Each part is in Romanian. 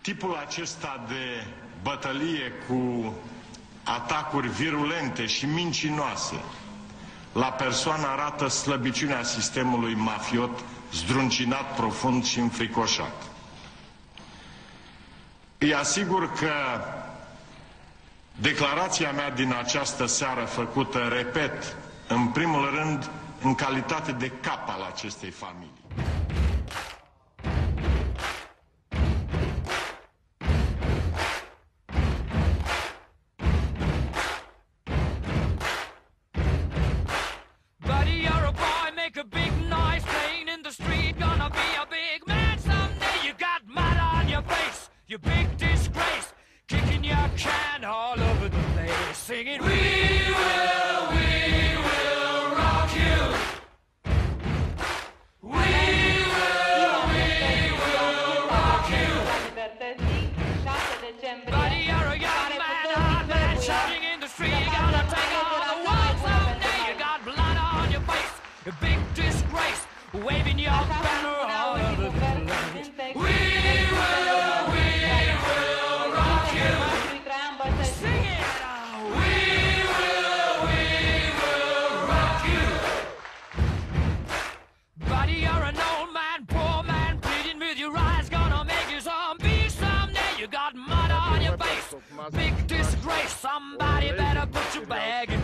Tipul acesta de bătălie cu atacuri virulente și mincinoase la persoană arată slăbiciunea sistemului mafiot zdruncinat profund și înfricoșat. Îi asigur că declarația mea din această seară făcută, repet, în primul rând, în calitate de cap al acestei familii. All over the place, singing, We will, we will rock you. We will, we will rock you. Libertății, 6 decembrie. Buddy, you're a young man, hot man, shouting in the street. You're facă gonna take facă all the world someday. You got blood on your face, a big disgrace, waving your banner all over ultimul the big disgrace. Somebody better put your bag into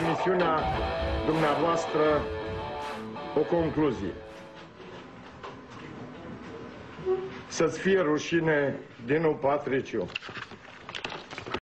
cu permisiunea dumneavoastră o concluzie. Să-ți fie rușine, Dinu Patriciu,